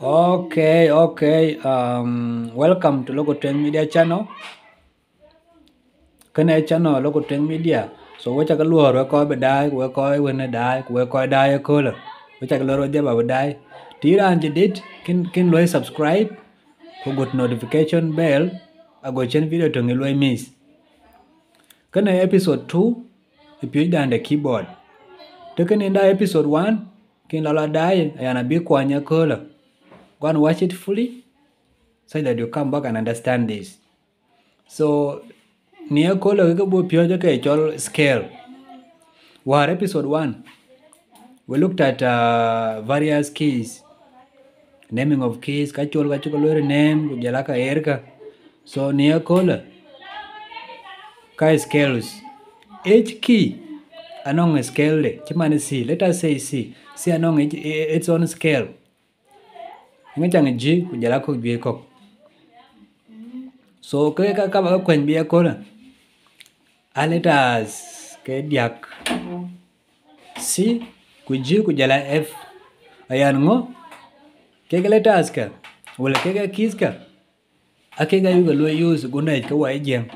Okay, okay. Um, welcome to Local Trend Media channel. Cái này channel Local Trend Media. So với chắc lùa rồi coi bên đây, với coi bên đây, với coi đây coi là. Với chắc lùa rồi đi bảo bên đây. Tí ra anh chị đít, kinh kinh lùi subscribe, có gột notification bell, à gột trên video trường lùi miss. Cái này episode 2, if you down the keyboard. Thế cái này episode 1, kinh là là đây, ayana bi qua nhà coi là. Go and watch it fully so that you come back and understand this. So, near color we go pure chol scale. War episode one, we looked at uh, various keys, naming of keys, kachol kachol name, kujalaka erka. So near color, kai scales. Each key anong scale de, chimani C. Let us say C. C anong each, its own scale. Ngachang ji kujala ko bi ko. So ke ka ka ba kwen bi ko la aletas ke diak. C kuji kujala f. Ayan ngo ke ke letters ka wala ke ke keys ka ake ga yuga lo use guna ka wa jen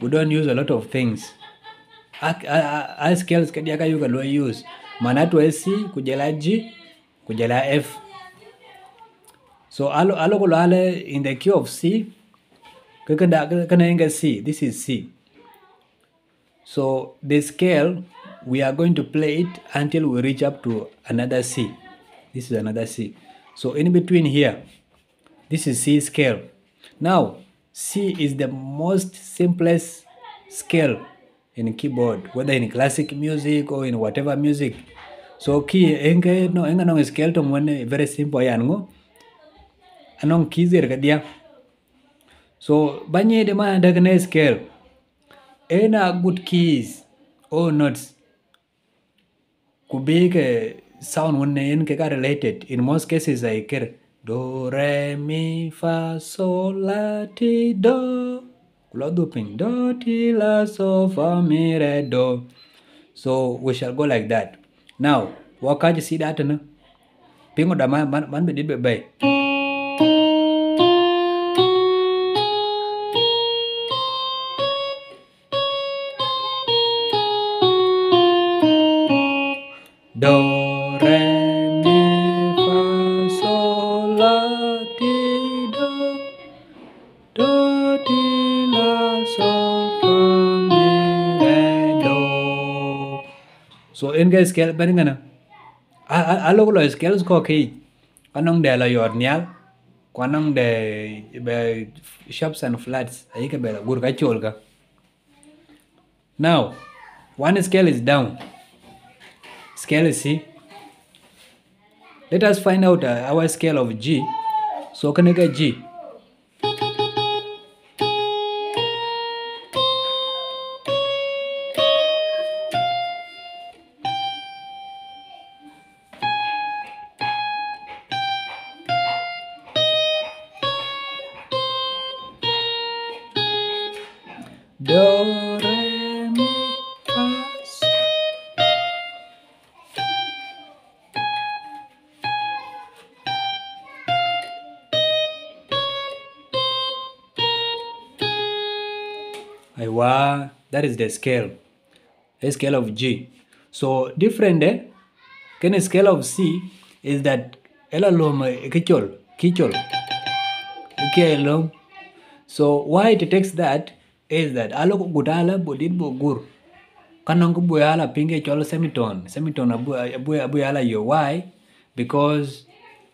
we don't use a lot of things. A skills ke diaka yuga lo use. Mana to c kujala g kujala f So alo ko lale in the key of C. Kakanda kana inga C. This is C. So the scale we are going to play it until we reach up to another C. This is another C. So in between here, this is C scale. Now C is the most simplest scale in keyboard, whether in classic music or in whatever music. So key enga no enga no scale to very simple yan anong kizer ka dia so banye de ma daga na scale ena good keys or notes big sound one in ke ka related in most cases i care do re mi fa sol la ti do kula duping do ti la so fa mi re do so we shall go like that now wakaji see that na pingo da man man be did be bay Cái scale bên ngana. A lo lo scales ko ki. Kanong de la yor nyal. Kanong de be shops and flats. Ai ka be gur ka chol ka. Now, one scale is down. Scale is. Let us find out uh, our scale of G. So get G? Aiwa, that is the scale. A scale of G. So different eh? Can scale of C is that ela lom kichol, kichol. Okay, lom. So why it takes that is that alo gudala bodit bogur. Kanong buyala pinge chol semitone. Semitone abu abu abu yala yo. Why? Because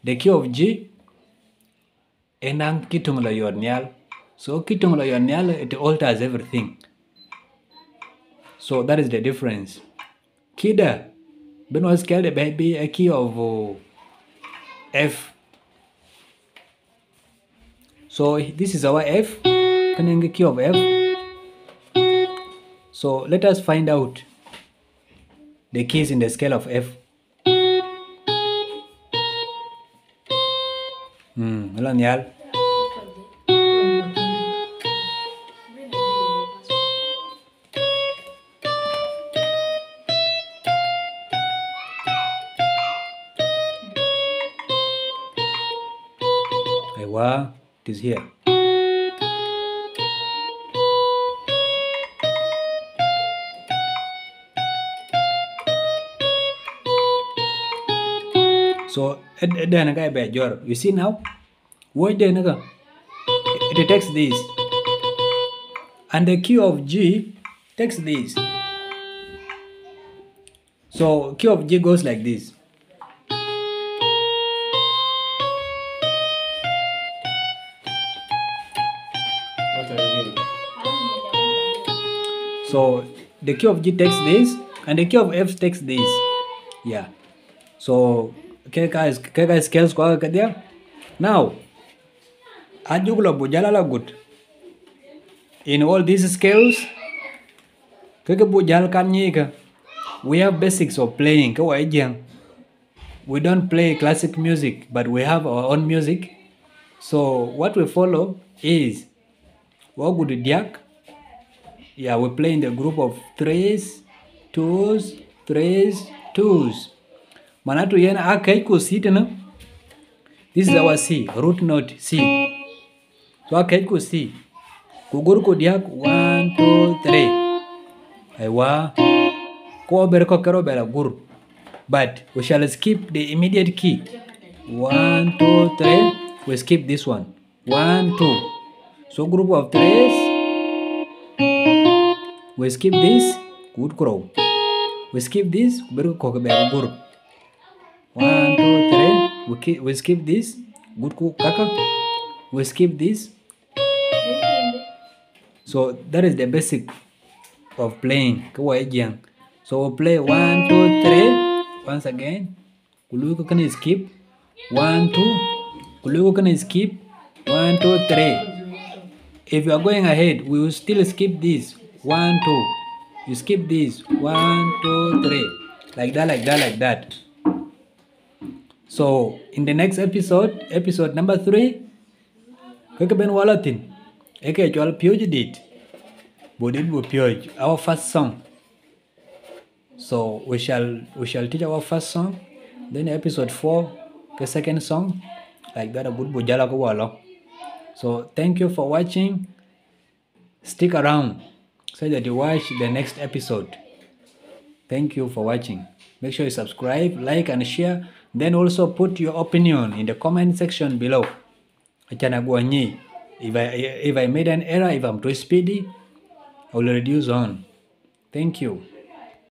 the key of G enang kitung la yor nyal. So yor nyal it alters everything. So that is the difference. Kida Benoit scale the baby a key of uh, F. So this is our F. Kanang key of F. So let us find out the keys in the scale of F. Hmm, it is here. So jor. You see now? What then it takes this. And the key of G takes this. So key of G goes like this. So the key of G takes this, and the key of F takes this. Yeah. So okay guys, okay guys, scales kwa kadia. Now, ajugula bujalala good. In all these scales, keke bujal kan. We have basics of playing. Kawa ejang. We don't play classic music, but we have our own music. So what we follow is Wagudu Diak, yeah, we play in the group of threes, twos, threes, twos. Manatu yena aka iko C tena. This is our C, root note C. So aka iko C. Kuguru ko diak one, two, three. Aiwa. Ko bere ko kero bere guru. But we shall skip the immediate key. One, two, three. We skip this one. One, two. So group of threes. We skip this وتكرو وسكيب this بركو كبير جور 1 2 we skip this جوركو We skip this. So that is the basic of playing. Kawajian so we play one two three. Once again. Kuluko kana skip. 1 2 kuluko kana skip. One two three. if you are going ahead we will still skip this. One, two. You skip this. One, two, three. Like that, like that, like that. So, in the next episode, episode number three, kaka ben walatin. Eke chwal pioj dit. Bodid bu pioj. Our first song. So we shall we shall teach our first song. Then episode four, the second song. Like that, abud bu jala ko walo. So thank you for watching. Stick around so that you watch the next episode. Thank you for watching. Make sure you subscribe, like, and share. Then also put your opinion in the comment section below. If I if I made an error, if I'm too speedy, I will reduce on. Thank you.